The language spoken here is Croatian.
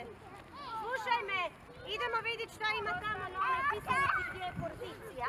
ajde. Slušaj me, idemo vidjeti šta ima tamo na onoj pisanici gdje je porzicija.